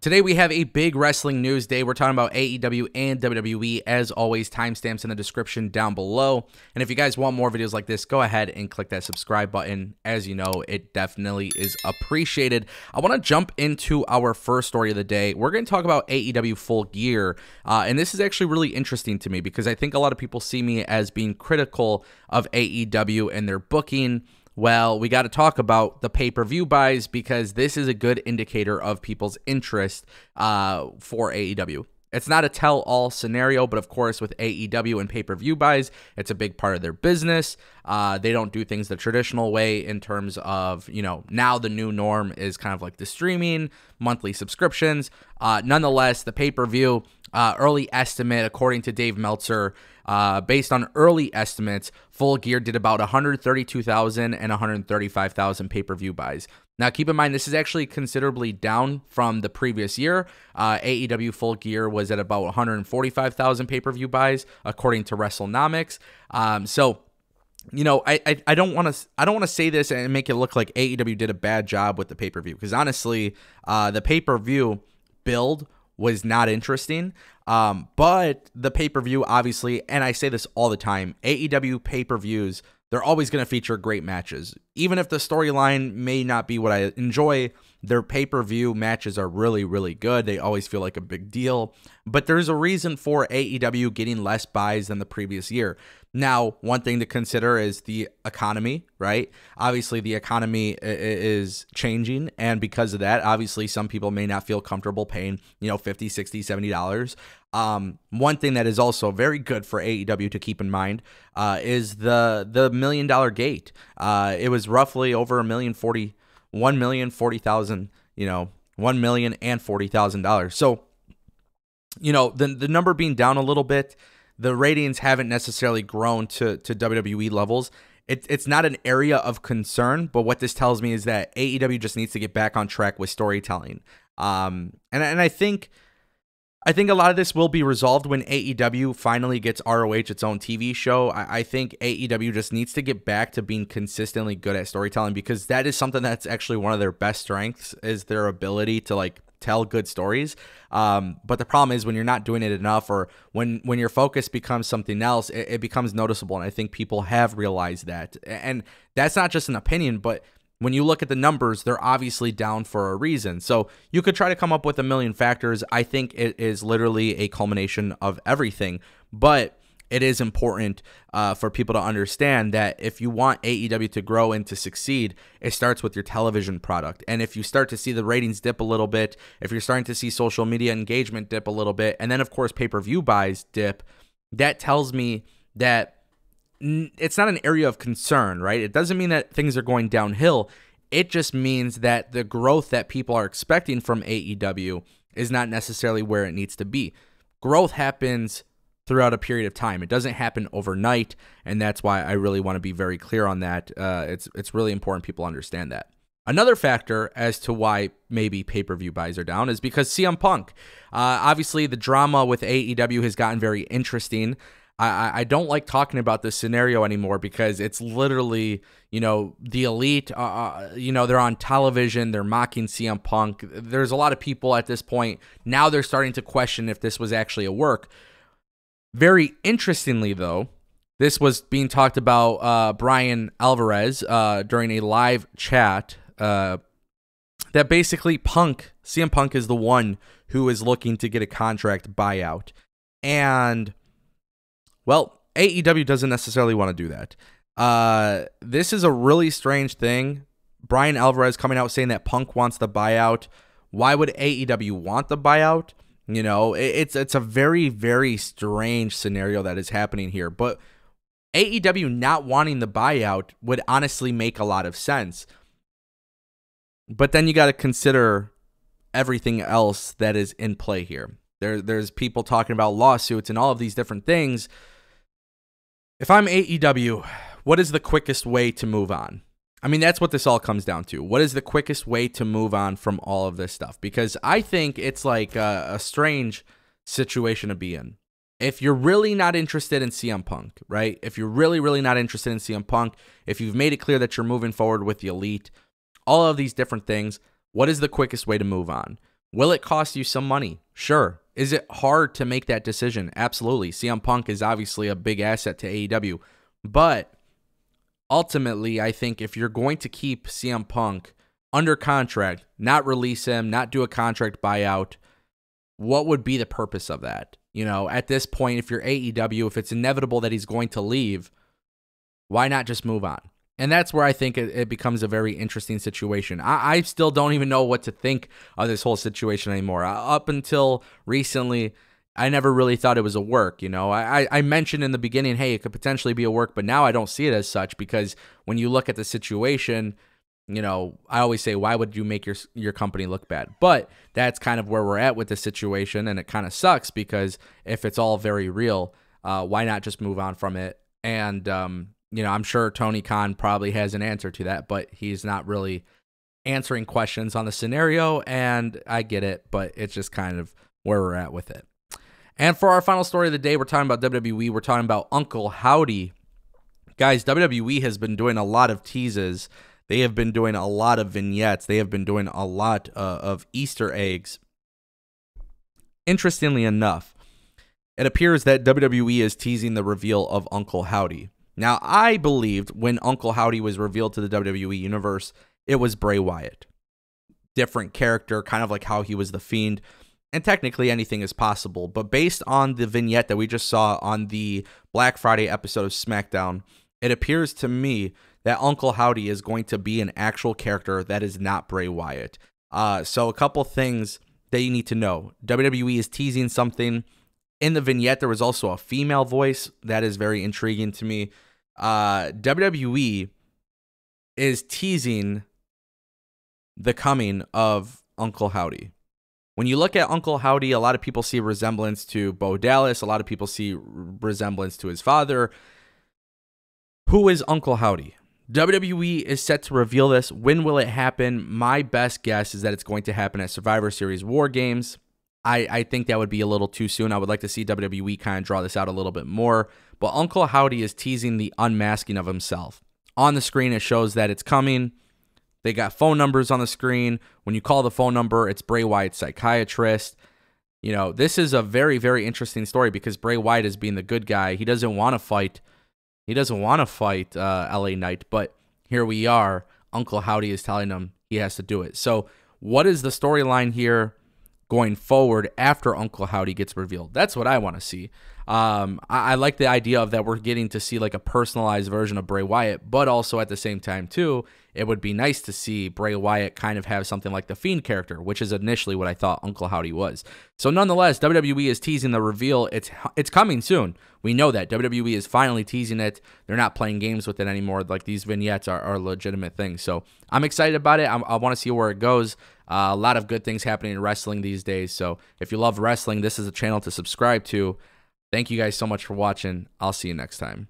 Today we have a big wrestling news day. We're talking about AEW and WWE. As always, timestamps in the description down below. And if you guys want more videos like this, go ahead and click that subscribe button. As you know, it definitely is appreciated. I want to jump into our first story of the day. We're going to talk about AEW Full Gear. Uh, and this is actually really interesting to me because I think a lot of people see me as being critical of AEW and their booking. Well, we got to talk about the pay per view buys because this is a good indicator of people's interest uh, for AEW. It's not a tell all scenario, but of course, with AEW and pay per view buys, it's a big part of their business. Uh, they don't do things the traditional way in terms of, you know, now the new norm is kind of like the streaming, monthly subscriptions. Uh, nonetheless, the pay per view uh, early estimate, according to Dave Meltzer, uh, based on early estimates, Full Gear did about 132,000 and 135,000 pay per view buys. Now, keep in mind, this is actually considerably down from the previous year. Uh, AEW Full Gear was at about 145,000 pay per view buys, according to WrestleNomics. Um, so, you know, I I, I don't want to I don't want to say this and make it look like AEW did a bad job with the pay per view because honestly, uh, the pay per view build was not interesting. Um, but the pay per view, obviously, and I say this all the time AEW pay per views, they're always going to feature great matches. Even if the storyline may not be what I enjoy, their pay per view matches are really, really good. They always feel like a big deal. But there's a reason for AEW getting less buys than the previous year. Now, one thing to consider is the economy, right? Obviously, the economy is changing. And because of that, obviously, some people may not feel comfortable paying, you know, 50, 60, 70 dollars. Um, one thing that is also very good for AEW to keep in mind uh, is the the million dollar gate. Uh, it was roughly over a million forty, one million forty thousand, you know, one million and forty thousand dollars. So, you know, the the number being down a little bit the ratings haven't necessarily grown to to WWE levels. It, it's not an area of concern, but what this tells me is that AEW just needs to get back on track with storytelling. Um, and and I think I think a lot of this will be resolved when AEW finally gets ROH its own TV show. I, I, think AEW just needs to get back to being consistently good at storytelling because that is something that's actually one of their best strengths is their ability to like tell good stories. Um, but the problem is when you're not doing it enough, or when when your focus becomes something else, it, it becomes noticeable. And I think people have realized that. And that's not just an opinion, but when you look at the numbers, they're obviously down for a reason. So you could try to come up with a million factors. I think it is literally a culmination of everything. But it is important uh, for people to understand that if you want AEW to grow and to succeed, it starts with your television product. And if you start to see the ratings dip a little bit, if you're starting to see social media engagement dip a little bit, and then, of course, pay per view buys dip, that tells me that it's not an area of concern, right? It doesn't mean that things are going downhill. It just means that the growth that people are expecting from AEW is not necessarily where it needs to be. Growth happens throughout a period of time. It doesn't happen overnight, and that's why I really want to be very clear on that. Uh, it's it's really important people understand that. Another factor as to why maybe pay per view buys are down is because CM Punk. Uh, obviously, the drama with AEW has gotten very interesting. I, I don't like talking about this scenario anymore because it's literally, you know, the elite, uh, uh you know, they're on television, they're mocking CM Punk. There's a lot of people at this point. Now they're starting to question if this was actually a work. Very interestingly, though, this was being talked about uh, Bryan Alvarez uh, during a live chat. Uh, that basically Punk, CM Punk is the one who is looking to get a contract buyout. And, well, AEW doesn't necessarily want to do that. Uh, this is a really strange thing. Bryan Alvarez coming out saying that Punk wants the buyout. Why would AEW want the buyout? You know, it's it's a very very strange scenario that is happening here, but AEW not wanting the buyout would honestly make a lot of sense. But then you got to consider everything else that is in play here. There there's people talking about lawsuits and all of these different things. If I'm AEW, what is the quickest way to move on? I mean, that's what this all comes down to. What is the quickest way to move on from all of this stuff? Because I think it's like a, a strange situation to be in. If you're really not interested in CM Punk, right? If you're really, really not interested in CM Punk, if you've made it clear that you're moving forward with the elite, all of these different things, what is the quickest way to move on? Will it cost you some money? Sure. Is it hard to make that decision? Absolutely. CM Punk is obviously a big asset to AEW, but ultimately, I think if you're going to keep CM Punk under contract, not release him, not do a contract buyout, what would be the purpose of that? You know, at this point, if you're AEW, if it's inevitable that he's going to leave, why not just move on? And that's where I think it, it becomes a very interesting situation. I, I, still don't even know what to think of this whole situation anymore. Uh, up until recently, I never really thought it was a work. You know, I, I mentioned in the beginning, hey, it could potentially be a work, but now I don't see it as such because when you look at the situation, you know, I always say, why would you make your your company look bad? But that's kind of where we're at with the situation, and it kind of sucks because if it's all very real, uh, why not just move on from it and um, you know, I'm sure Tony Khan probably has an answer to that, but he's not really answering questions on the scenario. And I get it, but it's just kind of where we're at with it. And for our final story of the day, we're talking about WWE. We're talking about Uncle Howdy. Guys, WWE has been doing a lot of teases. They have been doing a lot of vignettes. They have been doing a lot uh, of Easter eggs. Interestingly enough, it appears that WWE is teasing the reveal of Uncle Howdy. Now, I believed when Uncle Howdy was revealed to the WWE Universe, it was Bray Wyatt. Different character, kind of like how he was the Fiend. And technically, anything is possible. But based on the vignette that we just saw on the Black Friday episode of SmackDown, it appears to me that Uncle Howdy is going to be an actual character that is not Bray Wyatt. Uh, so, a couple things that you need to know WWE is teasing something. In the vignette, there was also a female voice. That is very intriguing to me uh, WWE is teasing the coming of Uncle Howdy. When you look at Uncle Howdy, a lot of people see resemblance to Bo Dallas. A lot of people see resemblance to his father. Who is Uncle Howdy? WWE is set to reveal this. When will it happen? My best guess is that it's going to happen at Survivor Series War Games. I, I think that would be a little too soon. I would like to see WWE kind of draw this out a little bit more. But Uncle Howdy is teasing the unmasking of himself. On the screen, it shows that it's coming. They got phone numbers on the screen. When you call the phone number, it's Bray Wyatt's psychiatrist. You know, this is a very, very interesting story because Bray Wyatt is being the good guy. He doesn't want to fight. He doesn't want to fight uh, LA Knight, but here we are. Uncle Howdy is telling him he has to do it. So, what is the storyline here? Going forward after Uncle Howdy gets revealed. That's what I want to see. Um, I, I, like the idea of that we're getting to see like a personalized version of Bray Wyatt, but also at the same time too, it would be nice to see Bray Wyatt kind of have something like the Fiend character, which is initially what I thought Uncle Howdy was. So nonetheless, WWE is teasing the reveal. It's it's coming soon. We know that WWE is finally teasing it. They're not playing games with it anymore. Like these vignettes are, are legitimate things. So I'm excited about it. I'm, i want to see where it goes. Uh, a lot of good things happening in wrestling these days. So if you love wrestling, this is a channel to subscribe to. Thank you guys so much for watching. I'll see you next time.